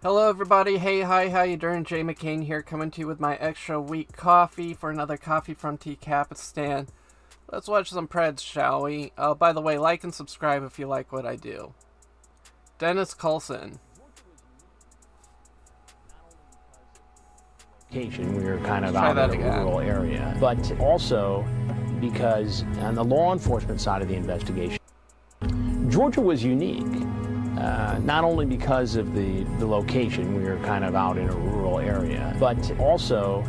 Hello everybody, hey hi, how you doing? Jay McCain here coming to you with my extra week coffee for another coffee from TCAPistan. Let's watch some Preds, shall we? Oh, by the way, like and subscribe if you like what I do. Denis Coulson. We were kind of out in a again. rural area, but also because on the law enforcement side of the investigation, Georgia was unique. Uh, not only because of the, the location, we were kind of out in a rural area, but also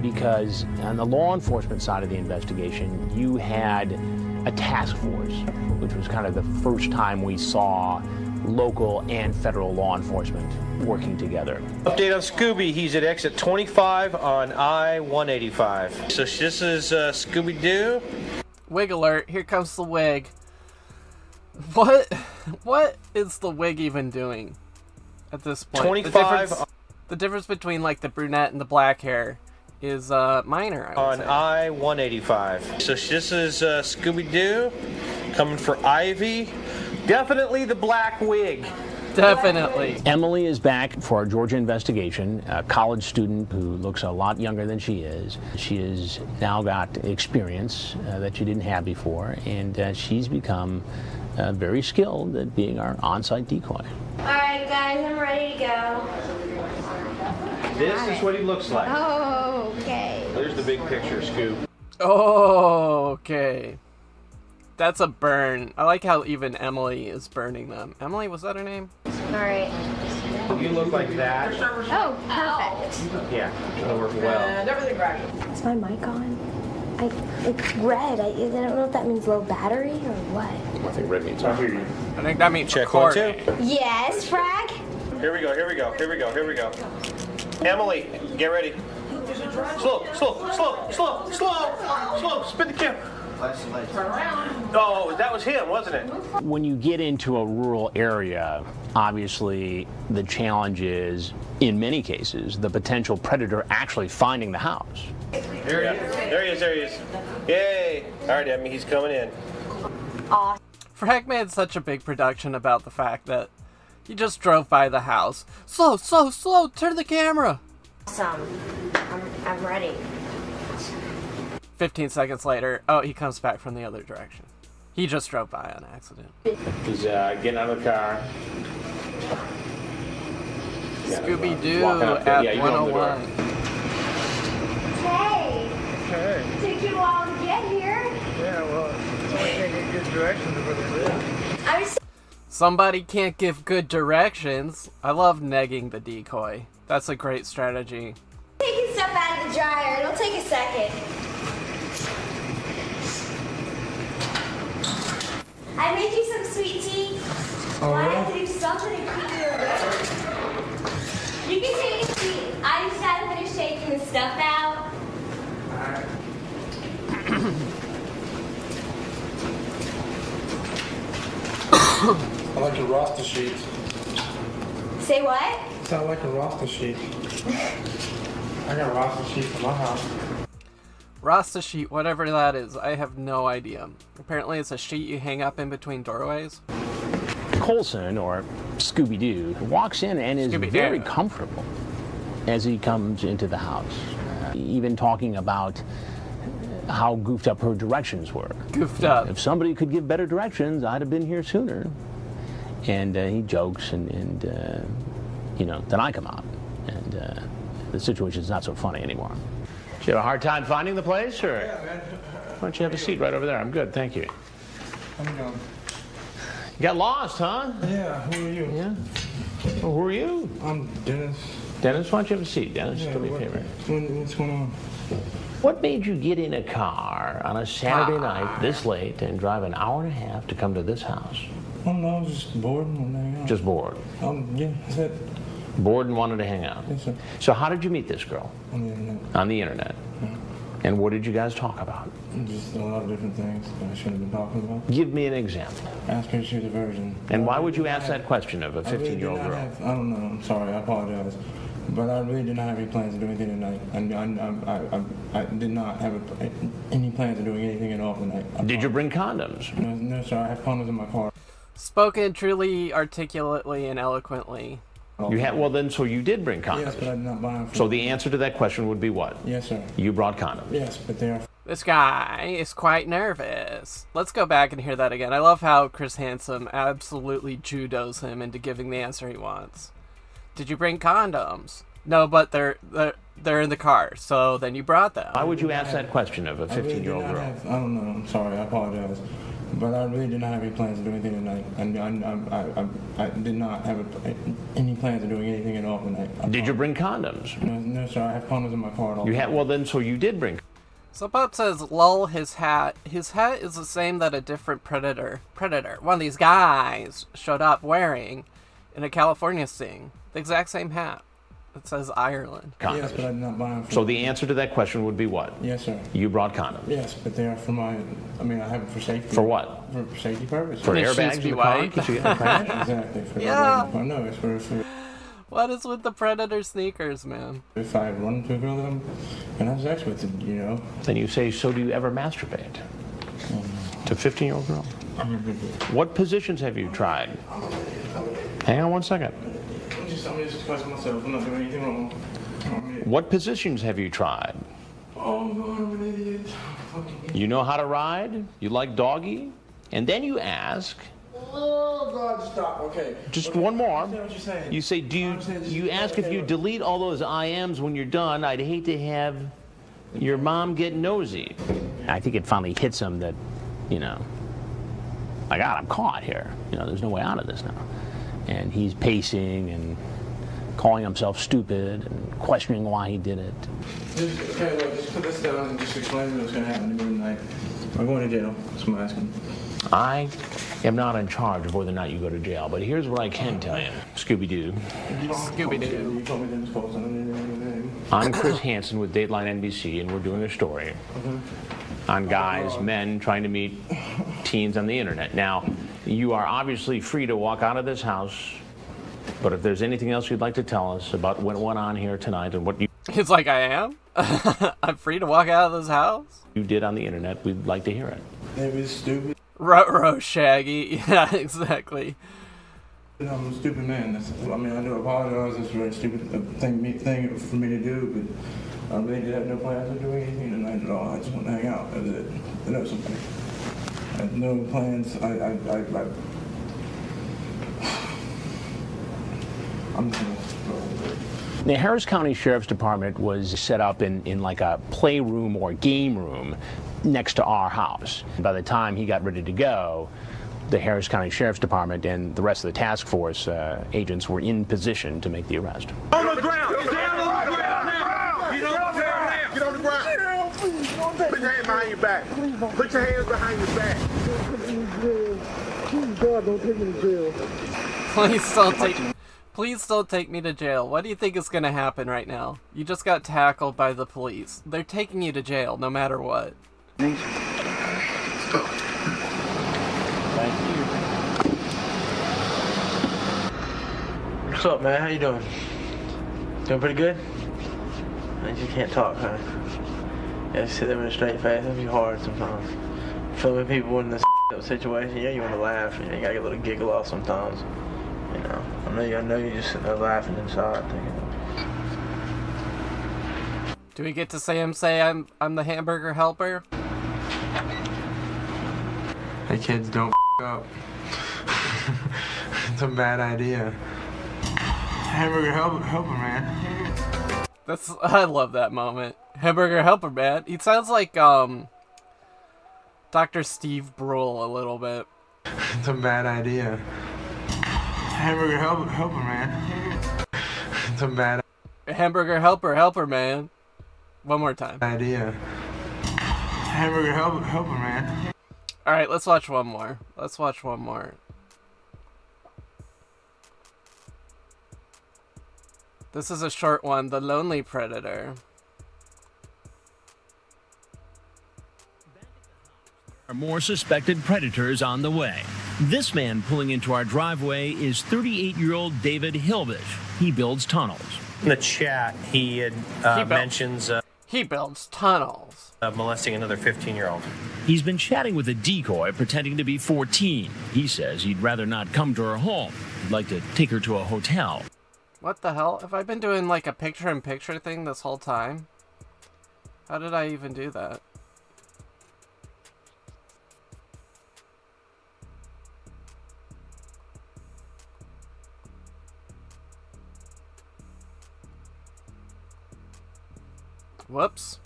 because on the law enforcement side of the investigation, you had a task force, which was kind of the first time we saw local and federal law enforcement working together. Update on Scooby. He's at exit 25 on I-185. So this is uh, Scooby Doo. Wig alert, here comes the wig. What? What is the wig even doing at this point? 25 The difference, the difference between like the brunette and the black hair is uh, minor, I on say. I-185. So this is uh, Scooby Doo coming for Ivy. Definitely the black wig. Definitely. Emily is back for our Georgia investigation, a college student who looks a lot younger than she is. She has now got experience uh, that she didn't have before, and uh, she's become uh, very skilled at being our on site decoy. Alright guys, I'm ready to go. This is what he looks like. Oh, okay. There's the big picture, Scoop. Oh, okay. That's a burn. I like how even Emily is burning them. Emily, was that her name? Alright. You look like that. Oh, perfect. Yeah, that'll work well. Is my mic on? I, it's red. I, I don't know if that means low battery or what. I think red means I think that means Check one, two. Yes, Frag? Here we go, here we go, here we go, here we go. Emily, get ready. Slow, slow, slow, slow, slow, slow, spin the camera. Oh, that was him, wasn't it? When you get into a rural area, obviously the challenge is, in many cases, the potential predator actually finding the house. There he is. There he is. There he is. Yay! All right, I mean, he's coming in. Awesome. Frank made such a big production about the fact that he just drove by the house. Slow, slow, slow! Turn the camera. Awesome. I'm, I'm ready. 15 seconds later, oh, he comes back from the other direction. He just drove by on accident. He's uh, getting out of the car. Scooby Doo at 101. Okay. Okay. It took you a to get here. Yeah, well, somebody can't get good directions where they live. I'm so Somebody can't give good directions. I love negging the decoy. That's a great strategy. Taking stuff out of the dryer. It'll take a second. I made you some sweet tea. Oh, I have to do something to keep you awake. You can take a seat. I just had to finish taking the stuff out. I like a roster sheet. Say what? Sound like a roster sheet. I got a roster sheet for my house. Rasta sheet, whatever that is, I have no idea. Apparently, it's a sheet you hang up in between doorways. Coulson, or Scooby Doo, walks in and is very comfortable as he comes into the house, uh, even talking about how goofed up her directions were. Goofed up. If somebody could give better directions, I'd have been here sooner. And uh, he jokes, and, and uh, you know, then I come out, and uh, the situation's not so funny anymore. Did you have a hard time finding the place, or Yeah, man. why don't you have a seat right over there? I'm good, thank you. I'm doing? You got lost, huh? Yeah, who are you? Yeah. Well, who are you? I'm Denis. Denis, why don't you have a seat? Denis, Yeah, do me a what- favor. what- what's going on? What made you get in a car on a Saturday night this late and drive an hour and a half to come to this house? I don't I was just bored. Just bored. Um, yeah, that's it. Bored and wanted to hang out. Yes, sir. So how did you meet this girl? On the internet. On the internet. And what did you guys talk about? Just a lot of different things that I shouldn't have been talking about. Give me an example. Ask her if a virgin. And why would you ask that question of a have- I really 15 year old did girl? have- I don't know, I'm sorry, I apologize. But I really did not have any plans to do anything tonight. And I, I, I, I did not have a, any plans of doing anything at all tonight. I Did you bring condoms? No, no, sir, I have condoms in my car. Spoken truly articulately and eloquently. You had well then, so you did bring condoms. Yes, but I did not buy them. For So the answer to that question would be what? yes, sir. You brought condoms. Yes, but they are This guy is quite nervous. Let's go back and hear that again. I love how Chris Handsome absolutely judos him into giving the answer he wants. Did you bring condoms? No, but they're they're, they're in the car. So then you brought them. Why would you ask that question of a 15 year old girl? Have, I don't know. I'm sorry. I apologize. But I really did not have any plans of doing anything tonight. And I, I, I, I did not have a, any plans of doing anything at all tonight. I Did you bring condoms? No, no, sir. I have condoms in my car at all. You had well then, so you did bring. So Bob says, "Lol, his hat. His hat is the same that a different predator, predator, one of these guys showed up wearing in a California sting. The exact same hat. It says Ireland. condoms. Yes, but I did not buy them. For, So the answer to that question would be what? yes, sir. You brought condoms. Yes, but they are for my. I mean, I have them for safety. For what? For safety purposes. For airbags should in the car? white. you get crash? Exactly. For Yeah. I know it's for, for What is with the predator sneakers, man? if I run into a girl that I'm gonna have sex with, you know. Then you say, so do you ever masturbate? Um, to 15 year old girl? What positions have you tried? Hang on one second. I'm just, I'm just myself. I'm not doing anything wrong. What positions have you tried? Oh God, I'm an idiot. You know how to ride? You like doggy? And then you ask, Oh God, stop. Okay. just Okay. one more. You say, do you, you ask if you delete all those IMs when you're done. I'd hate to have your mom get nosy. I think it finally hits him that, you know, my God, I'm caught here. You know, there's no way out of this now. And he's pacing and calling himself stupid and questioning why he did it. Just, okay, look, just put this down and just explain to me what's gonna happen to me tonight. I'm going to jail. That's what I'm asking. I am not in charge of whether or not you go to jail, but here's what I can tell you, Scooby Doo. Scooby-Doo. You told me to disclose something. I'm Chris Hansen with Dateline NBC, and we're doing a story mm-hmm. on guys, men trying to meet teens on the internet. Now, you are obviously free to walk out of this house, but if there's anything else you'd like to tell us about what went on here tonight and what you. It's like, I am. I'm free to walk out of this house. you did on the internet, we'd like to hear it. It was stupid. Ruh-roh, Shaggy. Yeah, exactly. I'm a stupid man. That's, I mean, I do apologize. It's a very stupid thing, me, thing for me to do, but I really did have no plans of doing anything tonight at all. I just want to hang out. That was it. I know somebody. I had no plans. I, I, I, I I'm gonna go. The Harris County Sheriff's Department was set up in, in like a playroom or game room next to our house. By the time he got ready to go, the Harris County Sheriff's Department and the rest of the task force uh, agents were in position to make the arrest. On the ground. Get down on the ground now. Get on the ground now. Get on the ground. Put your hands behind your back. Put your hands behind your back. Please don't take. Me to jail. Please don't take me to jail. What do you think is gonna happen right now? You just got tackled by the police. They're taking you to jail no matter what. What's up, man? How you doing? Doing pretty good? I just can't talk, huh? Yeah, sit there with a straight face. It'd be hard sometimes. Filming people in this situation, yeah, you want to laugh. You, know, you gotta get a little giggle off sometimes. You know, I know you. I know you're just sitting there laughing inside, thinking. Do we get to say him say I'm I'm the hamburger helper? Hey kids, don't up. it's a bad idea. Hamburger helper, helper man. That's I love that moment. Hamburger helper man. He sounds like um Dr. Steve Brule a little bit. It's a bad idea. Hamburger helper, helper man. It's a bad Hamburger helper helper man. One more time. idea. Hamburger helper, helper man. All right, let's watch one more. Let's watch one more. This is a short one. The Lonely Predator. Are more suspected predators on the way. This man pulling into our driveway is 38 year old David Hilbish. He builds tunnels. In the chat, he had, uh, He built- mentions uh, He builds tunnels. uh, molesting another 15 year old. He's been chatting with a decoy pretending to be 14. He says he'd rather not come to her home. He'd like to take her to a hotel. What the hell? Have I been doing like a picture-in-picture thing this whole time? How did I even do that? Whoops.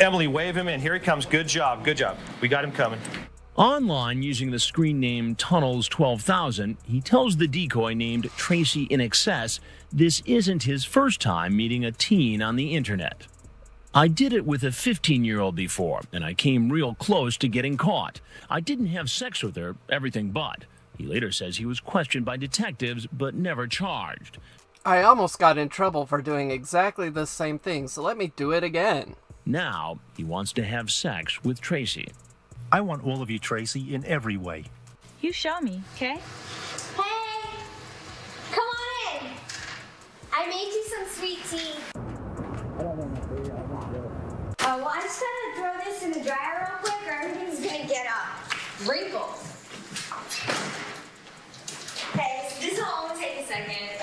Emily, wave him in. Here he comes. Good job. Good job. We got him coming. Online, using the screen name Tunnels 12000, he tells the decoy named Tracy in excess this isn't his first time meeting a teen on the internet. I did it with a 15 year old before, and I came real close to getting caught. I didn't have sex with her, everything but. He later says he was questioned by detectives, but never charged. I almost got in trouble for doing exactly the same thing, so let me do it again. Now, he wants to have sex with Tracy. I want all of you, Tracy, in every way. You show me, okay? Hey! Come on in! I made you some sweet tea. Oh, well, I'm just gonna throw this in the dryer real quick or everything's gonna get up. Wrinkles. Okay, this, this will only take a second.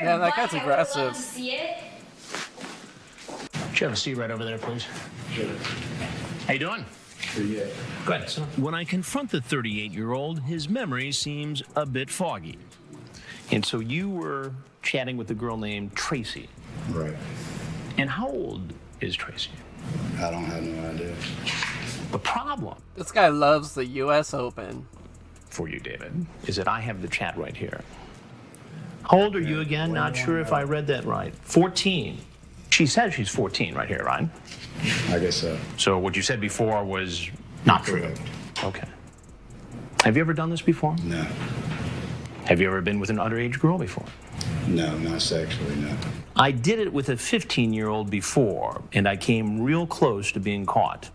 I'm sorry you couldn't bring your Yeah, that guy's I would love aggressive. to see it. Should have a seat right over there, please. How you doing? Go ahead. sit. When I confront the 38 year old, his memory seems a bit foggy. And so you were chatting with a girl named Tracy. Right. And how old is Tracy? I don't have no idea. The problem This guy loves the U.S. Open. for you, David, is that I have the chat right here. How old are you again? Not sure if I read that right. 14. She says she's 14 right here, Ryan. I guess so. So what you said before was not true. Okay. Have you ever done this before? No. Have you ever been with an underage girl before? No, not sexually, no. I did it with a 15 year old before, and I came real close to being caught.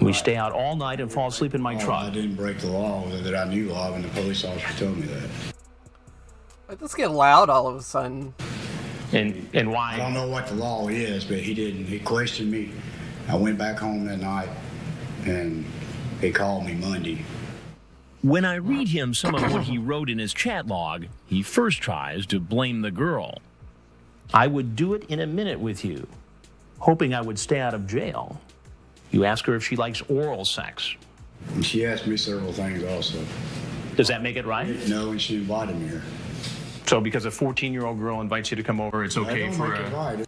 We stay out all night and fall asleep in my Oh, I didn't break the law that I knew of, and the police officer told me that. Why'd this get loud all of a sudden? And and I don't know what the law is, but he didn't. He questioned me. I went back home that night, and he called me Monday. When I read him some of what he wrote in his chat log, he first tries to blame the girl. I would do it in a minute with you, hoping I would stay out of jail. You ask her if she likes oral sex. And she asked me several things also. Does that make it right? No, and she invited me here. So because a 14 year old girl invites you to come over, it's okay don't for make a.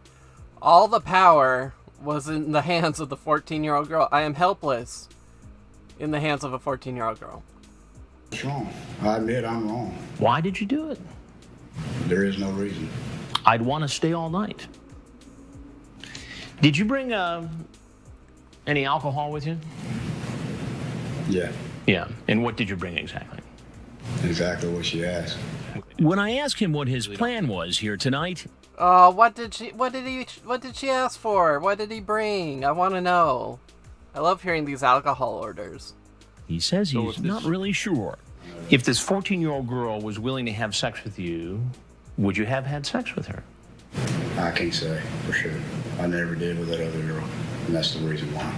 All the power was in the hands of the 14 year old girl. I am helpless in the hands of a 14 year old girl. It's wrong. I admit I'm wrong. Why did you do it? There is no reason. I'd want to stay all night. Did you bring uh, any alcohol with you? Yeah, Yeah. And what did you bring exactly? exactly what she asked. When I asked him what his plan was here tonight, Oh, what did she? What did he? What did she ask for? What did he bring? I want to know. I love hearing these alcohol orders. he says he's not really sure. If this 14 year old girl was willing to have sex with you, would you have had sex with her? I can't say for sure. I never did with that other girl, and that's the reason why.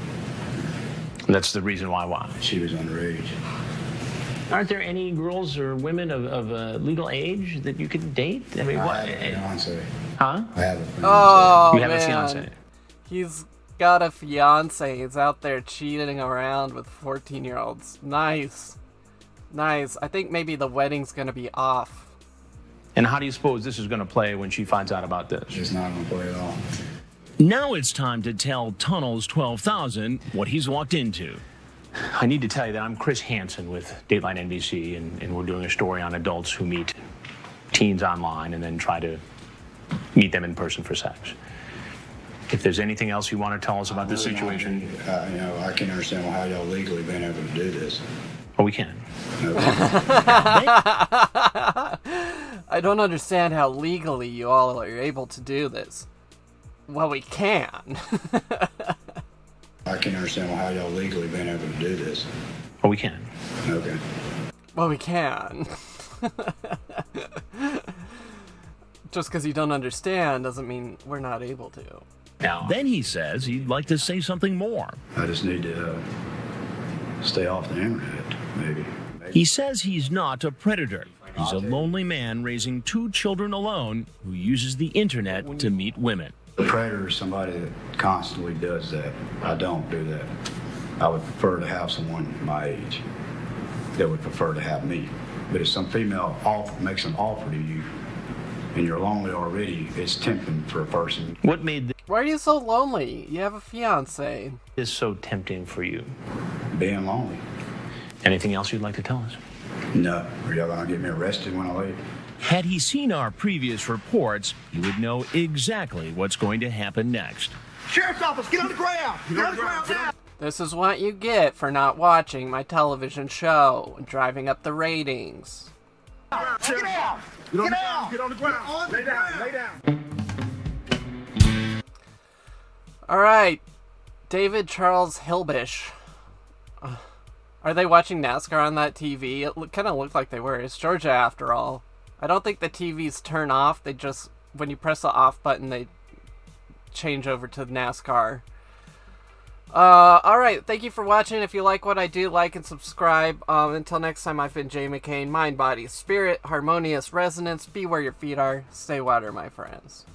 That's the reason why. Why? She was underage. Aren't there any girls or women of, of uh, legal age that you could date? I mean, I what? have a fiance. Huh? I have a fiance. Oh You have a man, fiance. he's got a fiance. He's out there cheating around with 14 year olds. Nice, nice. I think maybe the wedding's gonna be off. And how do you suppose this is going to play when she finds out about this? It's not gonna play at all. Now it's time to tell Tunnels 12,000 what he's walked into. I need to tell you that I'm Chris Hansen with Dateline NBC, and, and we're doing a story on adults who meet teens online and then try to meet them in person for sex. If there's anything else you want to tell us about this Really not situation, uh, you know, I can't understand how y'all legally been able to do this. oh, we can. I don't understand how legally you all are able to do this. Well, we can. I can't understand how y'all legally been able to do this. Oh, we can. Okay. well, we can. Just because you don't understand doesn't mean we're not able to. Now, Then he says he'd like to say something more. I just need to uh, stay off the internet, maybe. He says he's not a predator. He's a lonely man raising two children alone who uses the internet to meet women. The predator is somebody that constantly does that. I don't do that. I would prefer to have someone my age that would prefer to have me. But if some female offer, makes an offer to you and you're lonely already, it's tempting for a person. What made Why are you so lonely? You have a fiance. this so tempting for you? Being lonely. Anything else you'd like to tell us? No. Are y'all gonna get me arrested when I leave? Had he seen our previous reports, he would know exactly what's going to happen next. Sheriff's office, get on the ground! Get on the ground now! This is what you get for not watching my television show and driving up the ratings. Get out! Get out! Get on the ground! Lay down! Lay down! Alright, David Charles Hilbish. Uh, are they watching NASCAR on that TV? It kind of looked like they were. It's Georgia after all. I don't think the TVs turn off. They just, when you press the off button, they change over to NASCAR. Uh, alright, thank you for watching. If you like what I do, like and subscribe. Um, until next time, I've been Jay McCain. Mind, body, spirit, harmonious resonance. Be where your feet are. Stay water, my friends.